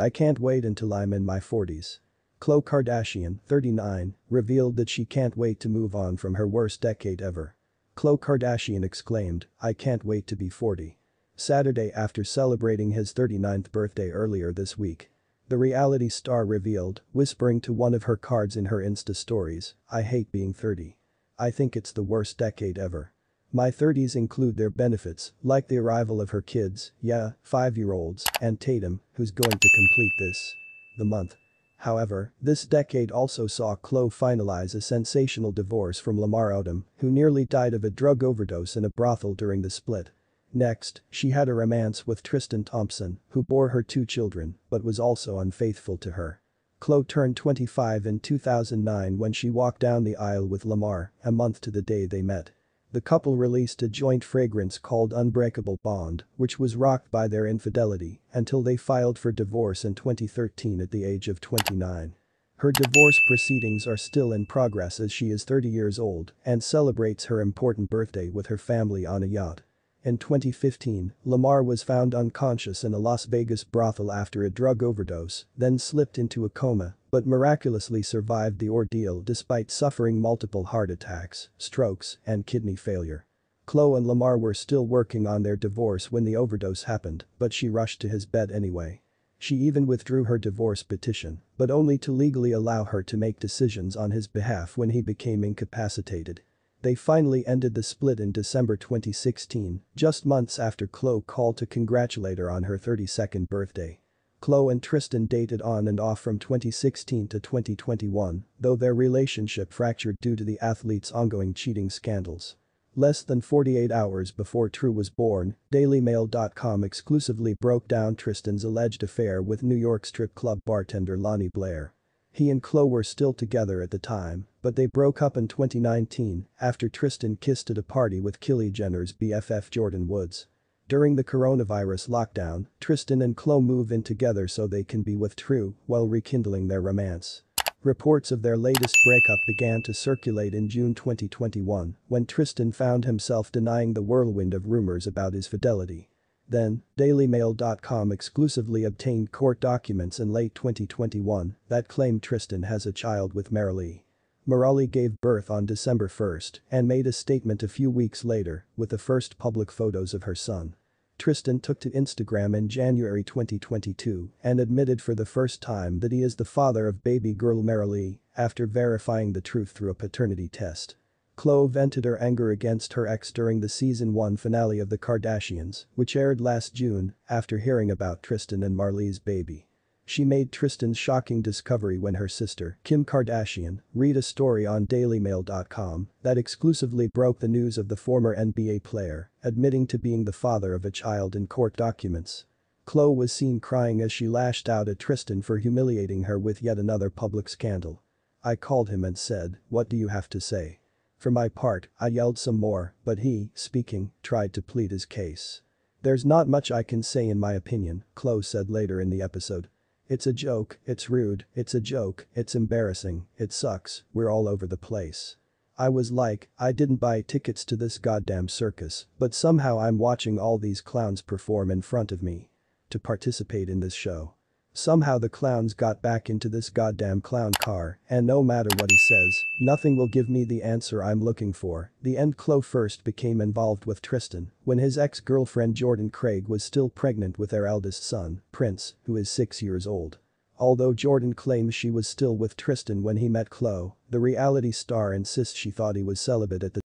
I can't wait until I'm in my 40s. Khloe Kardashian, 39, revealed that she can't wait to move on from her worst decade ever. Khloe Kardashian exclaimed, I can't wait to be 40. Saturday after celebrating his 39th birthday earlier this week. The reality star revealed, whispering to one of her cards in her Insta stories, I hate being 30. I think it's the worst decade ever. My 30s include their benefits, like the arrival of her kids, yeah, 5-year-olds, and Tatum, who's going to complete this. The month. However, this decade also saw Khloe finalize a sensational divorce from Lamar Odom, who nearly died of a drug overdose in a brothel during the split. Next, she had a romance with Tristan Thompson, who bore her two children, but was also unfaithful to her. Khloe turned 25 in 2009 when she walked down the aisle with Lamar, a month to the day they met. The couple released a joint fragrance called Unbreakable Bond, which was rocked by their infidelity until they filed for divorce in 2013 at the age of 29. Her divorce proceedings are still in progress as she is 30 years old and celebrates her important birthday with her family on a yacht. In 2015, Lamar was found unconscious in a Las Vegas brothel after a drug overdose, then slipped into a coma, but miraculously survived the ordeal despite suffering multiple heart attacks, strokes, and kidney failure. Khloe and Lamar were still working on their divorce when the overdose happened, but she rushed to his bed anyway. She even withdrew her divorce petition, but only to legally allow her to make decisions on his behalf when he became incapacitated. They finally ended the split in December 2016, just months after Khloe called to congratulate her on her 32nd birthday. Khloe and Tristan dated on and off from 2016 to 2021, though their relationship fractured due to the athlete's ongoing cheating scandals. Less than 48 hours before True was born, DailyMail.com exclusively broke down Tristan's alleged affair with New York strip club bartender Lani Blair. He and Khloe were still together at the time, but they broke up in 2019 after Tristan kissed at a party with Kylie Jenner's BFF Jordyn Woods. During the coronavirus lockdown, Tristan and Khloe move in together so they can be with True while rekindling their romance. Reports of their latest breakup began to circulate in June 2021 when Tristan found himself denying the whirlwind of rumors about his fidelity. Then, DailyMail.com exclusively obtained court documents in late 2021 that claimed Tristan has a child with Maralee. Maralee gave birth on December 1 and made a statement a few weeks later with the first public photos of her son. Tristan took to Instagram in January 2022 and admitted for the first time that he is the father of baby girl Maralee after verifying the truth through a paternity test. Khloe vented her anger against her ex during the season 1 finale of The Kardashians, which aired last June after hearing about Tristan and Maralee's baby. She made Tristan's shocking discovery when her sister, Kim Kardashian, read a story on DailyMail.com that exclusively broke the news of the former NBA player admitting to being the father of a child in court documents. Khloe was seen crying as she lashed out at Tristan for humiliating her with yet another public scandal. I called him and said, what do you have to say? For my part, I yelled some more, but he, speaking, tried to plead his case. There's not much I can say in my opinion, Khloe said later in the episode. It's a joke, it's rude, it's a joke, it's embarrassing, it sucks, we're all over the place. I was like, I didn't buy tickets to this goddamn circus, but somehow I'm watching all these clowns perform in front of me. To participate in this show. Somehow the clowns got back into this goddamn clown car, and no matter what he says, nothing will give me the answer I'm looking for. The end Khloe first became involved with Tristan when his ex-girlfriend Jordan Craig was still pregnant with their eldest son, Prince, who is 6 years old. Although Jordan claims she was still with Tristan when he met Khloe, the reality star insists she thought he was celibate at the